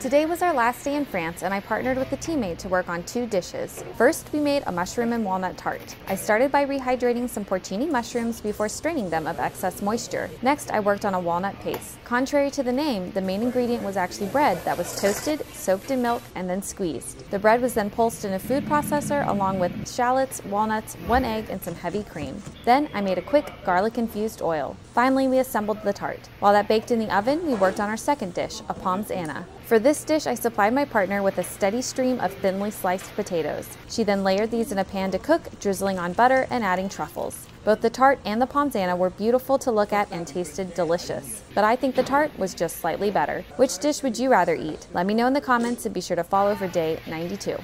Today was our last day in France and I partnered with a teammate to work on two dishes. First, we made a mushroom and walnut tart. I started by rehydrating some porcini mushrooms before straining them of excess moisture. Next, I worked on a walnut paste. Contrary to the name, the main ingredient was actually bread that was toasted, soaked in milk, and then squeezed. The bread was then pulsed in a food processor along with shallots, walnuts, one egg, and some heavy cream. Then I made a quick garlic-infused oil. Finally, we assembled the tart. While that baked in the oven, we worked on our second dish, a pommes Anna. For this dish, I supplied my partner with a steady stream of thinly sliced potatoes. She then layered these in a pan to cook, drizzling on butter and adding truffles. Both the tart and the pommes were beautiful to look at and tasted delicious. But I think the tart was just slightly better. Which dish would you rather eat? Let me know in the comments and be sure to follow for day 92.